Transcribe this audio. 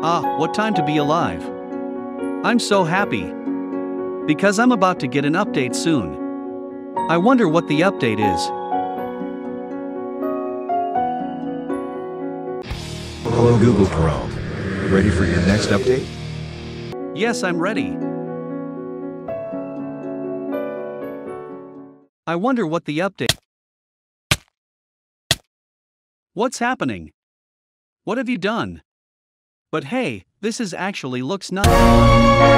Ah, what time to be alive! I'm so happy. Because I'm about to get an update soon. I wonder what the update is. Hello Google Chrome. Ready for your next update? Yes, I'm ready. I wonder what the update. What's happening? What have you done? But hey, this is actually looks nice.